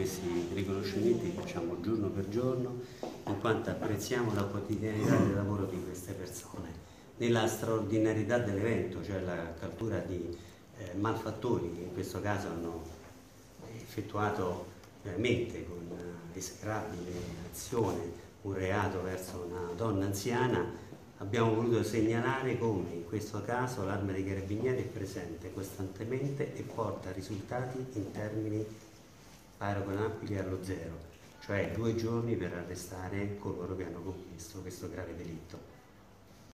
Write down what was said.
questi riconoscimenti che facciamo giorno per giorno in quanto apprezziamo la quotidianità del lavoro di queste persone, nella straordinarietà dell'evento, cioè la cattura di eh, malfattori che in questo caso hanno effettuato veramente con eh, esecrabile azione un reato verso una donna anziana abbiamo voluto segnalare come in questo caso l'arma dei carabinieri è presente costantemente e porta risultati in termini paragonabili allo zero, cioè due giorni per arrestare coloro che hanno commesso questo grave delitto.